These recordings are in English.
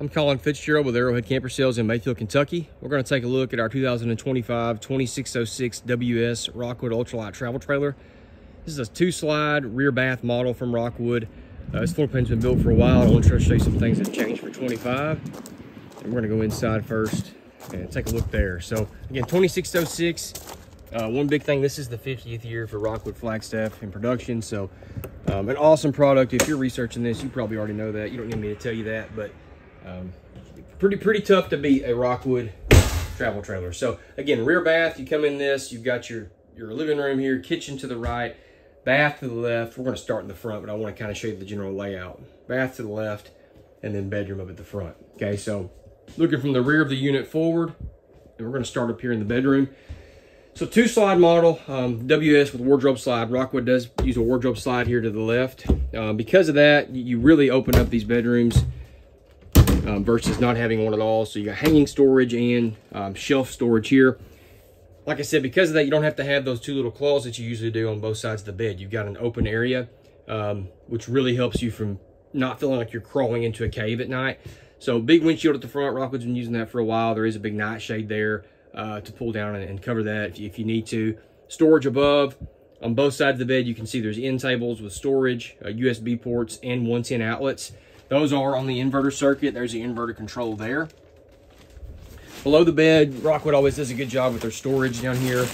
I'm Colin Fitzgerald with Arrowhead Camper Sales in Mayfield, Kentucky. We're going to take a look at our 2025 2606 WS Rockwood Ultra-Lite Travel Trailer. This is a two-slide rear bath model from Rockwood. Uh, this floor plan's been built for a while. I want to show you some things that changed for 25. And we're going to go inside first and take a look there. So again, 2606. Uh, one big thing, this is the 50th year for Rockwood Flagstaff in production. So um, an awesome product. If you're researching this, you probably already know that. You don't need me to tell you that, but um, pretty, pretty tough to beat a Rockwood travel trailer. So again, rear bath, you come in this, you've got your, your living room here, kitchen to the right, bath to the left. We're gonna start in the front, but I wanna kind of show you the general layout. Bath to the left, and then bedroom up at the front. Okay, so looking from the rear of the unit forward, and we're gonna start up here in the bedroom. So two slide model, um, WS with wardrobe slide. Rockwood does use a wardrobe slide here to the left. Um, because of that, you really open up these bedrooms um, versus not having one at all. So you got hanging storage and um, shelf storage here. Like I said, because of that, you don't have to have those two little claws that you usually do on both sides of the bed. You've got an open area, um, which really helps you from not feeling like you're crawling into a cave at night. So big windshield at the front. Rockwood's been using that for a while. There is a big nightshade there uh, to pull down and, and cover that if you, if you, need to. Storage above. On both sides of the bed, you can see there's end tables with storage, uh, USB ports, and 110 outlets. Those are on the inverter circuit. There's the inverter control there. Below the bed, Rockwood always does a good job with their storage down here.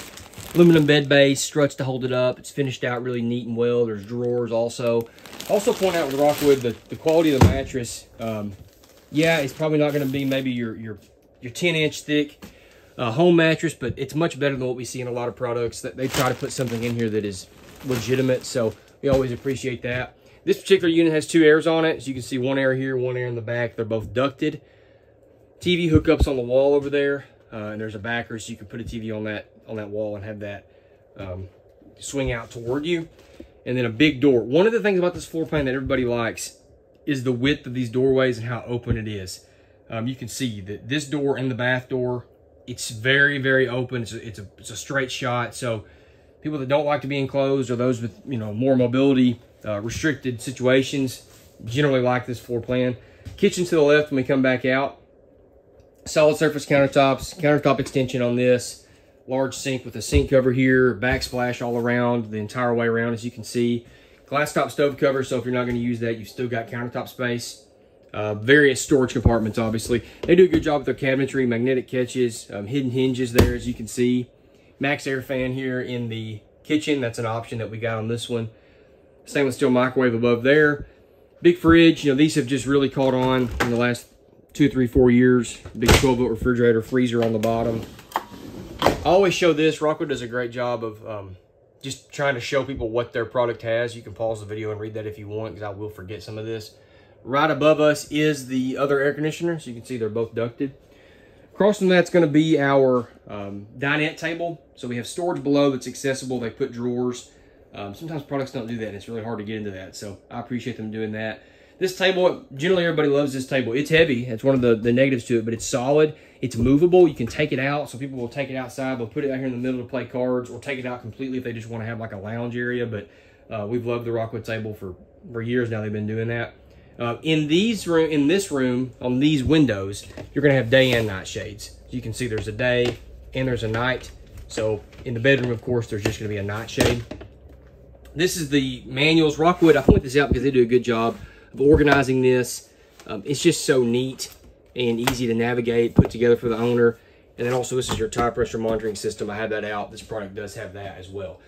Aluminum bed base, struts to hold it up. It's finished out really neat and well. There's drawers also. Also point out with Rockwood, the, the quality of the mattress, um, yeah, it's probably not going to be maybe your, your, your 10 inch thick uh, home mattress, but it's much better than what we see in a lot of products that they try to put something in here that is legitimate. So we always appreciate that. This particular unit has two airs on it. As you can see, one air here, one air in the back. They're both ducted. TV hookups on the wall over there. Uh, and there's a backer so you can put a TV on that on that wall and have that um, swing out toward you. And then a big door. One of the things about this floor plan that everybody likes is the width of these doorways and how open it is. Um, you can see that this door and the bath door, it's very, very open. It's a, it's a, it's a straight shot. So people that don't like to be enclosed or those with, you know, more mobility uh, restricted situations. Generally like this floor plan. Kitchen to the left when we come back out. Solid surface countertops, countertop extension on this. Large sink with a sink cover here, backsplash all around, the entire way around as you can see. Glass top stove cover, so if you're not going to use that, you've still got countertop space. Uh, various storage compartments, obviously. They do a good job with their cabinetry, magnetic catches, um, hidden hinges there, as you can see. MaxxAir fan here in the kitchen. That's an option that we got on this one. Stainless steel microwave above there. Big fridge. You know, these have just really caught on in the last two, three, four years. Big 12 volt refrigerator, freezer on the bottom. I always show this. Rockwood does a great job of um, just trying to show people what their product has. You can pause the video and read that if you want because I will forget some of this. Right above us is the other air conditioner. So you can see they're both ducted. Across from that's going to be our um, dinette table. So we have storage below that's accessible. They put drawers. Um, sometimes products don't do that. it's really hard to get into that. So I appreciate them doing that. This table, generally everybody loves this table. It's heavy. It's one of the, the negatives to it, but it's solid. It's movable. You can take it out. So people will take it outside. They'll put it out here in the middle to play cards or take it out completely if they just want to have like a lounge area. But uh, we've loved the Rockwood table for, for years now. They've been doing that. Uh, in these room, in this room, on these windows, you're going to have day and night shades. You can see there's a day and there's a night. So in the bedroom, of course, there's just going to be a night shade. This is the manuals. Rockwood, I point this out because they do a good job of organizing this. Um, it's just so neat and easy to navigate, put together for the owner. And then also this is your tire pressure monitoring system. I have that out. This product does have that as well.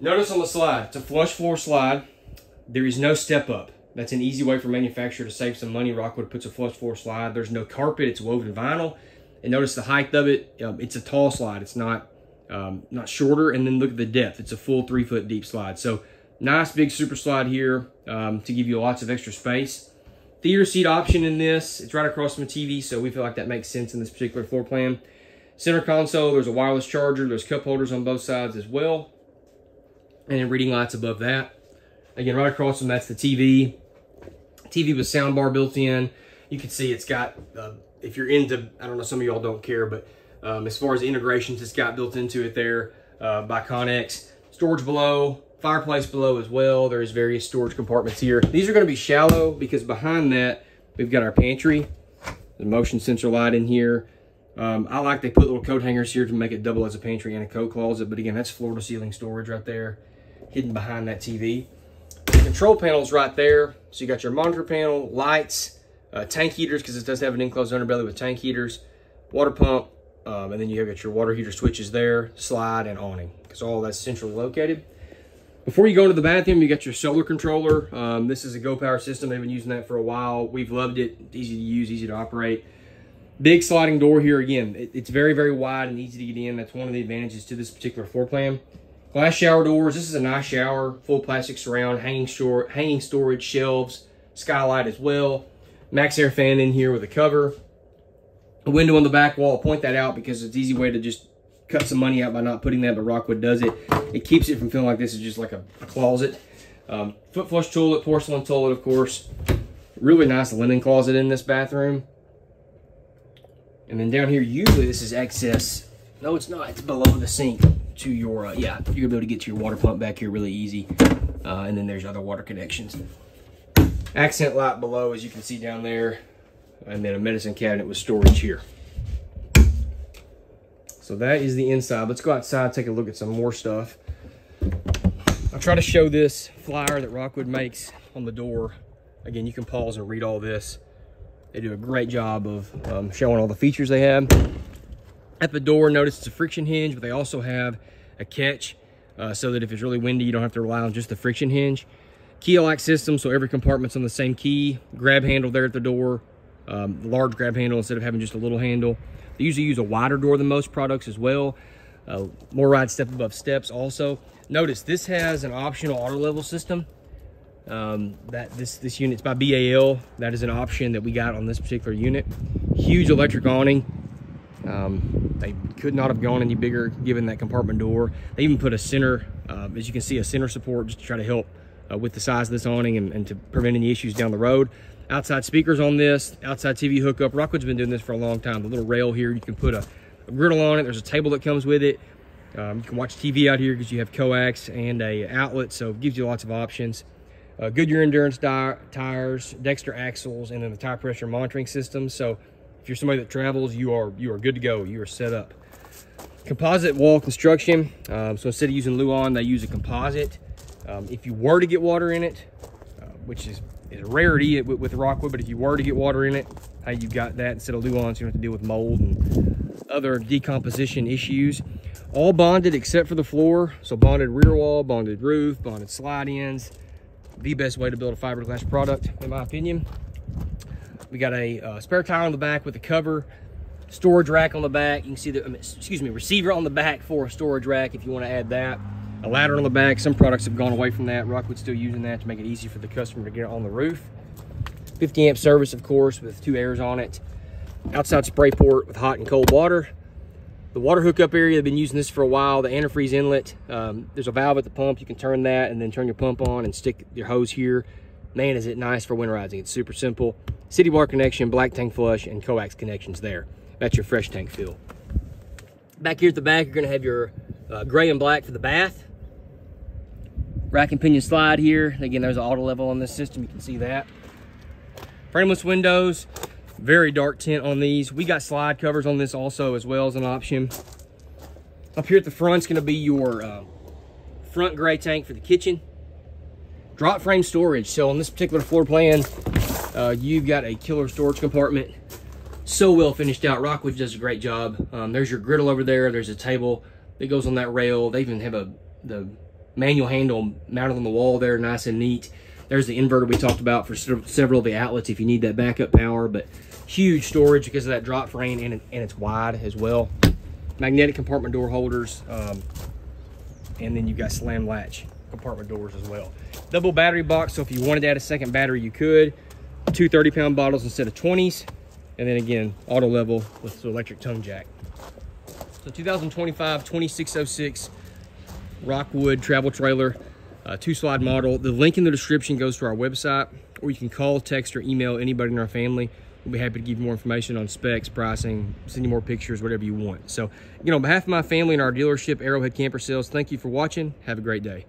Notice on the slide, it's a flush floor slide. There is no step up. That's an easy way for manufacturer to save some money. Rockwood puts a flush floor slide. There's no carpet. It's woven vinyl. And notice the height of it. Um, it's a tall slide. It's not um, not shorter. And then look at the depth. It's a full three foot deep slide. So nice big super slide here um, to give you lots of extra space. Theater seat option in this. It's right across from a TV, so we feel like that makes sense in this particular floor plan. Center console, there's a wireless charger. There's cup holders on both sides as well. And then reading lights above that. Again, right across from that's the TV. TV with sound bar built in. You can see it's got, uh, if you're into, I don't know, some of y'all don't care, but um, as far as integrations it's got built into it there uh, by Connex. Storage below, fireplace below as well. There's various storage compartments here. These are going to be shallow because behind that, we've got our pantry. The motion sensor light in here. Um, I like they put little coat hangers here to make it double as a pantry and a coat closet. But again, that's floor to ceiling storage right there, hidden behind that TV. The control panel's right there. So you got your monitor panel, lights, uh, tank heaters, because it does have an enclosed underbelly with tank heaters, water pump, um, and then you have got your water heater switches there, slide, and awning. Because all that's centrally located. Before you go into the bathroom, you got your solar controller. Um, this is a Go Power system. They've been using that for a while. We've loved it. Easy to use, easy to operate. Big sliding door here. Again, it, it's very, very wide and easy to get in. That's one of the advantages to this particular floor plan. Glass shower doors. This is a nice shower. Full plastic surround. Hanging, store, hanging storage shelves. Skylight as well. MaxxAir fan in here with a cover. A window on the back wall. I'll point that out because it's easy way to just cut some money out by not putting that, but Rockwood does it. It keeps it from feeling like this is just like a, a closet. Um, foot flush toilet, porcelain toilet, of course. Really nice linen closet in this bathroom. And then down here, usually this is excess. No, it's not. It's below the sink to your, uh, yeah, you're gonna be able to get to your water pump back here really easy. Uh, and then there's other water connections. Accent light below, as you can see down there. And then a medicine cabinet with storage here. So that is the inside. Let's go outside, take a look at some more stuff. I'll try to show this flyer that Rockwood makes on the door. Again, you can pause and read all this. They do a great job of um, showing all the features they have. At the door, notice it's a friction hinge, but they also have a catch uh, so that if it's really windy, you don't have to rely on just the friction hinge. Key-lock system, so every compartment's on the same key. Grab handle there at the door. Um, large grab handle instead of having just a little handle. They usually use a wider door than most products as well. Uh, ride step above steps also. Notice this has an optional auto level system. Um, that this this unit's by BAL. That is an option that we got on this particular unit. Huge electric awning. Um, they could not have gone any bigger given that compartment door. They even put a center, uh, as you can see, a center support just to try to help uh, with the size of this awning and, and to prevent any issues down the road outside speakers on this, outside TV hookup. Rockwood's been doing this for a long time. The little rail here, you can put a, a griddle on it. There's a table that comes with it. Um, you can watch TV out here because you have coax and a outlet, so it gives you lots of options. Uh, Goodyear Endurance tires, Dexter axles, and then the tire pressure monitoring system. So if you're somebody that travels, you are you are good to go. You are set up. Composite wall construction. Um, so instead of using Luan, they use a composite. Um, if you were to get water in it, uh, which is is a rarity with, Rockwood, but if you were to get water in it, hey, you've got that instead of Luans, you have to deal with mold and other decomposition issues. All bonded except for the floor. So bonded rear wall, bonded roof, bonded slide ends. The best way to build a fiberglass product, in my opinion. We got a uh, spare tire on the back with a cover, storage rack on the back. You can see the, excuse me, receiver on the back for a storage rack if you want to add that a ladder on the back. Some products have gone away from that. Rockwood's still using that to make it easy for the customer to get on the roof. 50 amp service, of course, with two airs on it. Outside spray port with hot and cold water. The water hookup area, they've been using this for a while. The antifreeze inlet, um, there's a valve at the pump. You can turn that and then turn your pump on and stick your hose here. Man, is it nice for winterizing. It's super simple. City water connection, black tank flush, and coax connections there. That's your fresh tank fill. Back here at the back, you're gonna have your uh, gray and black for the bath rack and pinion slide here. Again, there's an auto level on this system. You can see that. Frameless windows, very dark tint on these. We got slide covers on this also as well as an option. Up here at the front is gonna be your uh, front gray tank for the kitchen. Drop frame storage. So on this particular floor plan, uh, you've got a killer storage compartment. So well finished out. Rockwood does a great job. Um, there's your griddle over there. There's a table that goes on that rail. They even have a the manual handle mounted on the wall there, nice and neat. There's the inverter we talked about for several of the outlets if you need that backup power, but huge storage because of that drop frame and, and it's wide as well. Magnetic compartment door holders, um, and then you've got slam latch compartment doors as well. Double battery box, so if you wanted to add a second battery, you could. Two 30 pound bottles instead of 20s. And then again, auto level with the electric tongue jack. So 2025 2606 Rockwood travel trailer, uh, two slide model. The link in the description goes to our website, or you can call, text, or email anybody in our family. We'll be happy to give you more information on specs, pricing, send you more pictures, whatever you want. So, you know, on behalf of my family and our dealership, Arrowhead Camper Sales, thank you for watching. Have a great day.